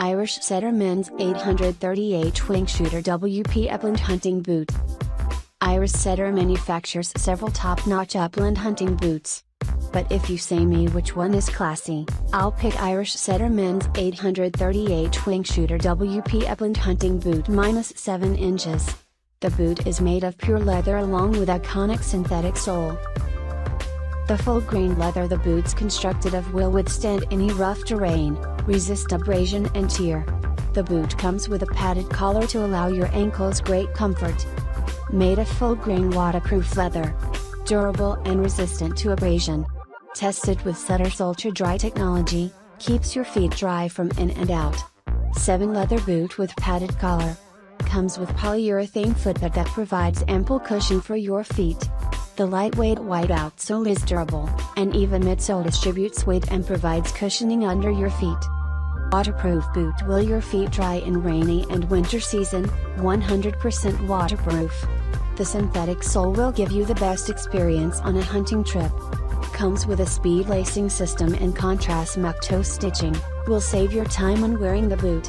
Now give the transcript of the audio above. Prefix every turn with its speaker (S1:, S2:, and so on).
S1: Irish Setter Men's 838 Wing Shooter WP Upland Hunting Boot. Irish Setter manufactures several top-notch upland hunting boots. But if you say me which one is classy, I'll pick Irish Setter Men's 838 Wing Shooter WP Upland Hunting Boot minus 7 inches. The boot is made of pure leather along with iconic synthetic sole. The full grain leather the boots constructed of will withstand any rough terrain, resist abrasion and tear. The boot comes with a padded collar to allow your ankles great comfort. Made of full grain waterproof leather. Durable and resistant to abrasion. Tested with Setter's Ultra Dry technology, keeps your feet dry from in and out. 7 leather boot with padded collar. Comes with polyurethane footbed that provides ample cushion for your feet. The lightweight white outsole is durable, and even midsole distributes weight and provides cushioning under your feet. Waterproof boot will your feet dry in rainy and winter season, 100% waterproof. The synthetic sole will give you the best experience on a hunting trip. Comes with a speed lacing system and contrast moc toe stitching, will save your time when wearing the boot.